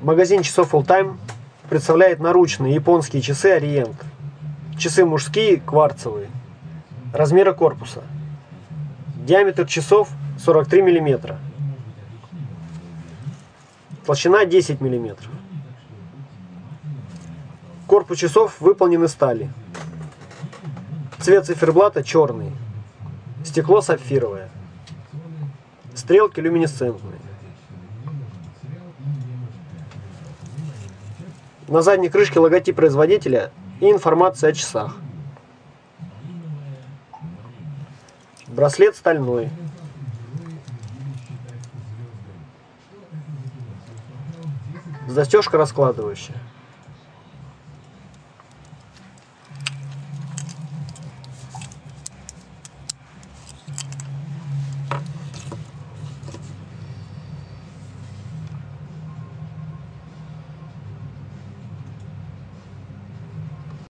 Магазин часов Full Time представляет наручные японские часы Ориент. Часы мужские, кварцевые. Размера корпуса. Диаметр часов 43 мм. Толщина 10 мм. Корпус часов выполнен из стали. Цвет циферблата черный. Стекло сапфировое. Стрелки люминесцентные. На задней крышке логотип производителя и информация о часах. Браслет стальной. Застежка раскладывающая.